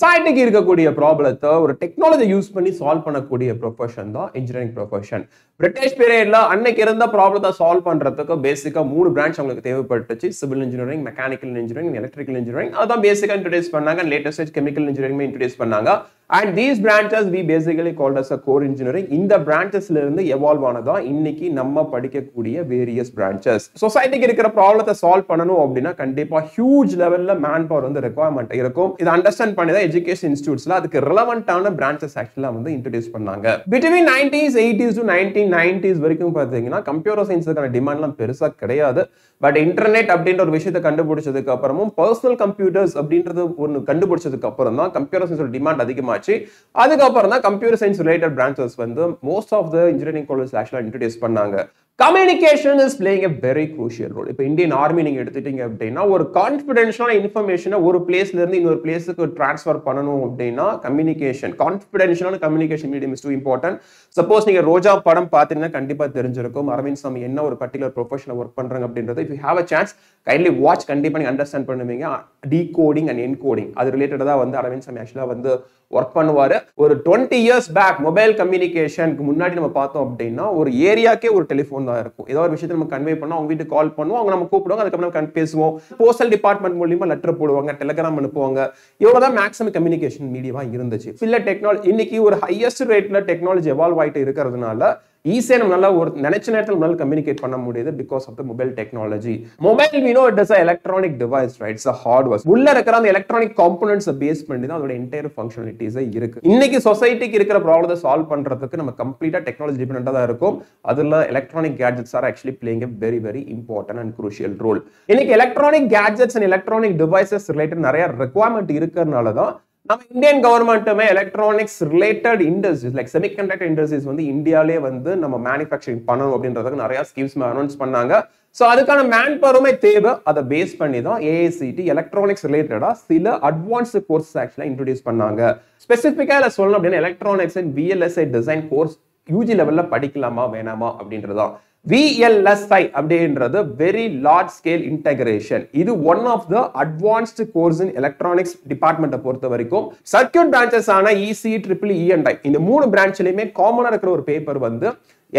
சொசைட்டிக்கு இருக்கக்கூடிய ப்ராப்ளத்தை ஒரு டெக்னாலஜி யூஸ் பண்ணி சால்வ் பண்ணக்கூடிய ப்ரொஃபஷன் தான் இன்ஜினியரிங் ப்ரொஃபஷன் பிரிட்டிஷ் பீரியட்ல அன்னைக்கு இருந்த ப்ராப்ளத்தை சால்வ் பண்றதுக்கு பேசிக்கா மூணு பிரான்ச் அவங்களுக்கு தேவைப்பட்டுச்சு. Civil engineering mechanical engineering electrical engineering அதான் பேசிக்கா இன்ட்ரடியூஸ் பண்ணாங்க. லேட்டஸ்ட் கெமிக்கல் இன்ஜினியரிங் இன்ட்ரடியூஸ் பண்ணாங்க. And these branches we basically called as a core engineering இந்த பிரான்ச்சஸ்ல இருந்து எவால்வ் ஆனதா இன்னைக்கு நம்ம படிக்கக்கூடிய வேரியஸ் பிரான்ச்சஸ் சொசைட்டிக்கு இருக்கிற ப்ராப்ளத்தை சால்வ் பண்ணணும் அப்படின்னா கண்டிப்பா ஹியூஜ் லெவல்ல மேன் பவர் வந்து ரெக்குவயர்மெண்ட் இருக்கும். இதை அண்டர்ஸ்டாண்ட் பண்ணி எஜுகேஷன் இன்ஸ்டியூட்ஸ்ல அதுக்கு ரிலவெண்டான பிரான்ச்சஸ் ஆக்சுவலா வந்து இன்ட்ரடியூஸ் பண்ணாங்க. Between nineties eighties to nineteen nineties வரைக்கும் பார்த்தீங்கன்னா கம்ப்யூட்டர் சயின்ஸுக்கான டிமாண்ட்லாம் பெருசா கிடையாது. பட் இன்டர்நெட் அப்படின்ற ஒரு விஷயத்தை கண்டுபிடிச்சதுக்கு அப்புறமும் பர்சனல் கம்ப்யூட்டர்ஸ் அப்படின்றது ஒன்று கண்டுபிடிச்சதுக்கு அப்புறம் தான் கம்ப்யூட்டர் சயின்ஸோட டிமாண்ட் அதிகமாச்சு. அதுக்கப்புறம் தான் கம்ப்யூட்டர் சயின்ஸ் ரிலேட்டட் பிரான்ச்சஸ் வந்து most of the engineering college ஆக்சுவலாக இன்ட்ரடியூஸ் பண்ணாங்க. Communication is playing a very crucial role இப்போ இந்தியன் ஆர்மி நீங்கள் எடுத்துட்டீங்க அப்படின்னா ஒரு கான்ஃபிடென்ஷியலான இன்ஃபர்மேஷனை ஒரு பிளேஸ்ல இருந்து இன்னொரு பிளேஸுக்கு ட்ரான்ஸ்ஃபர் பண்ணணும் அப்படின்னா communication கான்ஃபிடென்ஷியலான communication medium is too important suppose நீங்க ரோஜா படம் பார்த்தீங்கன்னா கண்டிப்பாக தெரிஞ்சிருக்கும். அரவிந்த் சாமி என்ன ஒரு பர்டிகுலர் ப்ரொஃபஷனில் ஒர்க் பண்றாங்க அப்படின்றது if you have a chance kindly watch கண்டிப்பா நீங்கள் அண்டர்ஸ்டாண்ட் பண்ணுவீங்க. டீகோடிங் அண்ட் என்கோடிங் அது ரிலேட்டடாக வந்து அரவிந்த் சாமி ஆக்சுவலாக வந்து ஒர்க் பண்ணுவார். ஒரு டுவெண்ட்டி இயர்ஸ் பேக் மொபைல் கம்யூனிகேஷனுக்கு முன்னாடி நம்ம பார்த்தோம் அப்படின்னா ஒரு ஏரியாக்கே ஒரு டெலிஃபோன் தான் இருக்கும். ஏதோ ஒரு விஷயத்தை நம்ம கன்வே பண்ணோம் அவங்க வீட்டுக்கு கால் பண்ணுவோம். அவங்க நம்ம கூப்பிடுவாங்க. அதுக்கப்புறம் நம்ம பேசுவோம். போஸ்டல் டிபார்ட்மெண்ட் மூலியமாக லெட்டர் போடுவாங்க டெலகிராம் அனுப்புவாங்க. இவ்வளவுதான் மேக்ஸிமம் கம்யூனிகேஷன் மீடியாவாக இருந்துச்சு. சில டெக்னாலஜி இன்னைக்கு ஒரு ஹையஸ்ட் ரேட்டில் டெக்னாலஜி எவால்வ் ஆகிட்டு இருக்கிறதுனால ஈஸியாக நம்மளால ஒரு நினைச்ச நேரத்தில் நம்மளால கம்யூனிகேட் பண்ண முடியுது because of the mobile technology mobile we it is electronic device right it's hardware உள்ள இருக்கிற அந்த எலக்ட்ரானிக் காம்பனன்ட்ஸ் பேஸ் பண்ணி தான் அதோட என்டையர் ஃபங்க்ஷனாலிட்டிஸ் இருக்கு. இன்னைக்கு சொசைட்டிக்கு இருக்கிற ப்ராப்ளத்தை சால்வ் பண்றதுக்கு நம்ம கம்ப்ளீட்டா டெக்னாலஜி டிபெண்டாக தான் இருக்கும். அதுல electronic gadgets are actually playing a very very important and crucial role இன்னைக்கு electronic gadgets and electronic devices related நிறைய ரெக்குவயர்மெண்ட் இருக்கிறதுனால தான் நம்ம Indian கவர்மெண்ட்டுமே electronics related industries like semiconductor industries வந்து இந்தியாலே வந்து நம்ம மேனுஃபேக்சரிங் பண்ணணும் அப்படின்றதுக்கு நிறைய ஸ்கீம்ஸ் அனௌன்ஸ் பண்ணாங்க. ஸோ அதுக்கான மேன் பவருமே தேவை. அதை பேஸ் பண்ணி தான் ஏஐசிடி எலக்ட்ரானிக்ஸ் ரிலேட்டடாக சில அட்வான்ஸ்டு கோர்ஸ் ஆக்சுவலாக இன்ட்ரடியூஸ் பண்ணாங்க. ஸ்பெசிஃபிக்காக இல்லை சொல்லணும் அப்படின்னா electronics and VLSI design course UG லெவலில் படிக்கலாமா வேணாமா அப்படின்றதான் விஎல்எஸ்ஐ அப்படின்றது வெரி லார்ஜ் ஸ்கேல் இன்டகிரேஷன் இது one of the advanced course in electronics டிபார்ட்மெண்ட்டை பொறுத்த வரைக்கும் சர்க்கியூட் பிரான்ச்சஸ் ஆன EC triple E and I இந்த மூணு பிரான்ச்லயுமே காமனாக இருக்கிற ஒரு பேப்பர் வந்து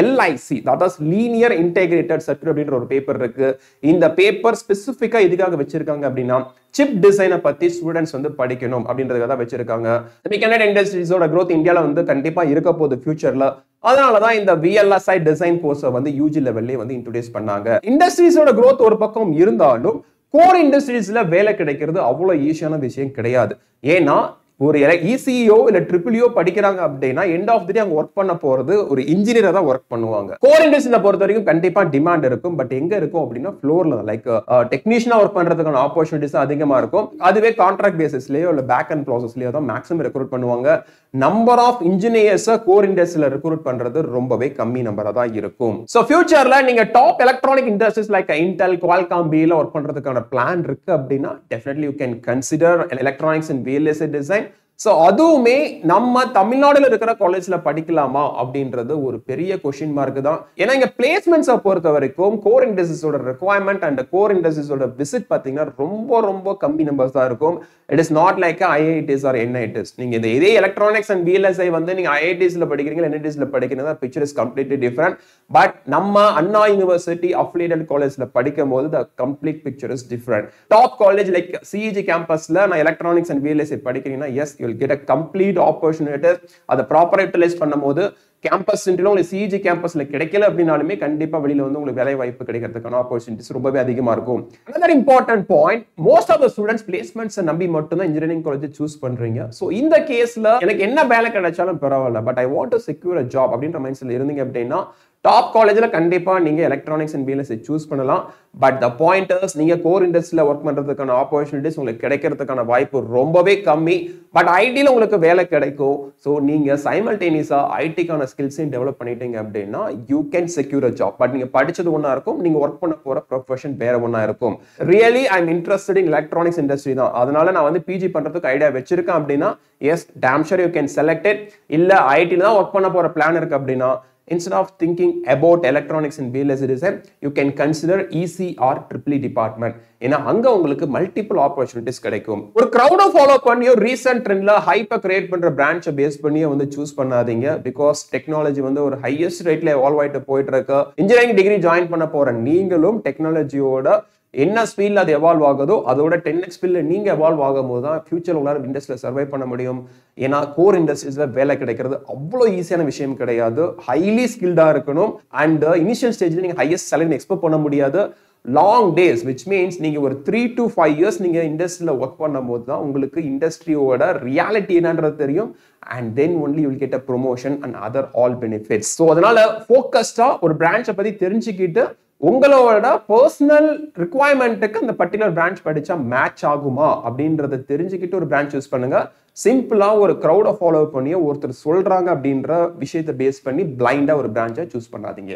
LIC that is linear integrated circuit அப்படின்ற ஒரு பேப்பர் இருக்கு. இந்த பேப்பர் ஸ்பெசிஃபிக்காக எதுக்காக வச்சிருக்காங்க அப்படின்னா சிப் டிசைனை பத்தி ஸ்டூடெண்ட்ஸ் வந்து படிக்கணும் அப்படின்றதுக்காக தான் வச்சிருக்காங்க. செமிகண்டக்டர் இண்டஸ்ட்ரீஸோட க்ரோத் இந்தியாவில் வந்து கண்டிப்பா இருக்க போகுது ஃபியூச்சர்ல அதனால தான் இந்த விஎல்எஸ்ஐ டிசைன் கோர்ஸை வந்து யூஜி லெவல்லே வந்து இன்ட்ரடியூஸ் பண்ணாங்க. இண்டஸ்ட்ரீஸோட க்ரோத் ஒரு பக்கம் இருந்தாலும் கோர் இண்டஸ்ட்ரீஸ்ல வேலை கிடைக்கிறது அவ்வளோ ஈஸியான விஷயம் கிடையாது. ஏன்னா ஒரு இசிஇஓ இல்ல ட்ரிபிள்யூ படிக்கிறாங்க அப்படின்னா எண்ட் ஆஃப் தி டே அவங்க ஒர்க் பண்ண போறது ஒரு இன்ஜினியரா தான் ஒர்க் பண்ணுவாங்க. கோர் இண்டஸ்ட்ரியில பொறுத்த வரைக்கும் கண்டிப்பா டிமாண்ட் இருக்கும். பட் எங்க இருக்கும் அப்படின்னா ஃப்ளோர்ல லைக் டெக்னீஷியனா ஒர்க் பண்றதுக்கான ஆப்பர்ச்சுனிட்டிஸ் அதிகமா இருக்கும். அதுவே கான்ட்ராக்ட் பேசிஸ்லயோ இல்ல பேக் அண்ட் ப்ராசஸ்லயோ தான் மேக்ஸிமம் ரெக்ரூட் பண்ணுவாங்க. நம்பர் ஆஃப் இன்ஜினியர்ஸை கோர் இண்டஸ்ட்ரியில ரெக்ரூட் பண்றது ரொம்பவே கம்மி நம்பரா தான் இருக்கும். ஸோ ஃபியூச்சர்ல நீங்க top electronic industries like Intel Qualcomm பில ஒர்க் பண்றதுக்கான பிளான் இருக்கு அப்படின்னா definitely you can consider electronics and VLSI design so அதுவுமே நம்ம தமிழ்நாடுல இருக்கிற காலேஜ்ல படிக்கலாமா அப்படின்றது ஒரு பெரிய கொஷின் மார்க் தான். ஏன்னா இங்க பிளேஸ்மெண்ட்ஸை பொறுத்த வரைக்கும் கோர் இண்டஸ்ட்ரீஸோட ரெக்குவயர்மெண்ட் அண்ட் கோர் இண்டஸ்ட்ரீஸோட விசிட் பார்த்தீங்கன்னா ரொம்ப ரொம்ப கம்மி நம்பர்ஸ் தான் இருக்கும். It is not like IITs or NITs நீங்க இந்த இதே எலக்ட்ரானிக்ஸ் அண்ட் பிஎல்எஸ்ஐ வந்து நீங்க ஐஐடிஸ்ல படிக்கிறீங்க என்ஐடிஸ்ல படிக்கிறதா picture is completely different but நம்ம அண்ணா யூனிவர்சிட்டி அஃபிலியேட்டட் காலேஜ்ல படிக்கும் போது the complete picture is different top college like CEG கேம்பஸ்ல நான் electronics and VLSI படிக்கிறீங்கன்னா yes you get a complete opportunity அதை ப்ராப்பராக யூட்டிலைஸ் பண்ணும்போது கேம்பஸ் உங்களுக்கு சிஜி கேம்பஸ்ல கிடைக்கல அப்படின்னாலுமே கண்டிப்பா வெளியில வந்து உங்களுக்கு வேலை வாய்ப்பு கிடைக்கிறதுக்கான ஆப்பர்ச்சுனிட்டிஸ் ரொம்பவே அதிகமா இருக்கும். Another important point most of the students placements நம்பி மட்டும் தான் இன்ஜினியரிங் காலேஜ் சூஸ் பண்றீங்க. ஸோ இந்த கேஸ்ல எனக்கு என்ன வேலை கிடைச்சாலும் பரவாயில்ல but I want to secure a job அப்படின்ற மைண்ட் செட்ல இருந்தீங்க அப்படின்னா டாப் காலேஜில் கண்டிப்பாக நீங்கள் எலக்ட்ரானிக்ஸ் அண்ட் பிஎல்எஸ்ஐ சூஸ் பண்ணலாம். பட் த பாயிண்டர்ஸ் நீங்கள் கோர் இண்டஸ்ட்ரியில் ஒர்க் பண்ணுறதுக்கான ஆப்பர்ச்சுனிட்டிஸ் உங்களுக்கு கிடைக்கிறதுக்கான வாய்ப்பு ரொம்பவே கம்மி. பட் ஐடியில் உங்களுக்கு வேலை கிடைக்கும். ஸோ நீங்கள் சைமல்டேனியஸாக ஐடிக்கான ஸ்கில்ஸையும் டெவலப் பண்ணிட்டீங்க அப்படின்னா you can secure a job but நீங்கள் படித்தது ஒன்றா இருக்கும் நீங்கள் ஒர்க் பண்ண போகிற ப்ரொஃபஷன் வேறு ஒன்றா இருக்கும். Really I am interested in electronics industry தான். அதனால நான் வந்து பிஜி பண்ணுறதுக்கு ஐடியா வச்சிருக்கேன் அப்படின்னா yes damn sure you can selected இல்லை ஐடியில் தான் ஒர்க் பண்ண போகிற பிளான் இருக்குது அப்படின்னா instead of thinking about electronics and VLSI you can consider ECR or triple e department. ஏன்னா அங்க உங்களுக்கு மல்டிபிள் ஆப்பர்ச்சுனிட்டிஸ் கிடைக்கும். ஒரு க்ரௌட ஃபாலோ பண்ணியோ ரீசெண்ட் ட்ரெண்ட்ல ஹைப்பை கிரியேட் பண்ற பிரான்ச்சை பேஸ் பண்ணியோ வந்து சூஸ் பண்ணாதீங்க. பிகாஸ் டெக்னாலஜி வந்து ஒரு ஹையஸ்ட் ரேட்ல எவால்வ் ஆயிட்டு போயிட்டு இருக்கு. இன்ஜினியரிங் டிகிரி ஜாயின் பண்ண போற நீங்களும் டெக்னாலஜியோட என்ன ஸ்பீடில் அது எவால்வ் ஆகுதோ அதோட டென் எக்ஸ் ஸ்பீடில் நீங்கள் எவால்வ் ஆகும் போது தான் ஃபியூச்சர் உங்களால் இண்டஸ்ட்ரியில் சர்வை பண்ண முடியும். ஏன்னா கோர் இண்டஸ்ட்ரீஸில் வேலை கிடைக்கிறது அவ்வளோ ஈஸியான விஷயம் கிடையாது. ஹைலி ஸ்கில்டாக இருக்கணும். அண்ட் இனிஷியல் ஸ்டேஜில் நீங்கள் ஹையஸ்ட் சேலரி எக்ஸ்பெக்ட் பண்ண முடியாது. லாங் டேஸ் விச் மீன்ஸ் நீங்கள் ஒரு த்ரீ டு ஃபைவ் இயர்ஸ் நீங்கள் இண்டஸ்ட்ரியில் ஒர்க் பண்ணும்போது தான் உங்களுக்கு இண்டஸ்ட்ரியோட ரியாலிட்டி என்னன்றது தெரியும். And then only you'll get a promotion and other all benefits so அதனால் ஃபோக்கஸ்டாக ஒரு பிரான்ச்சை பற்றி தெரிஞ்சுக்கிட்டு உங்களோட பர்சனல் ரிக்குவயர்மெண்ட்டுக்கு அந்த பர்டிகுலர் பிரான்ச் படித்தா மேட்ச் ஆகுமா அப்படின்றத தெரிஞ்சுக்கிட்டு ஒரு பிரான்ச் யூஸ் பண்ணுங்க. சிம்பிளாக ஒரு க்ரௌடை ஃபாலோ பண்ணி ஒருத்தர் சொல்கிறாங்க அப்படின்ற விஷயத்தை பேஸ் பண்ணி பிளைண்டாக ஒரு பிரான்ச்சை சூஸ் பண்ணாதீங்க.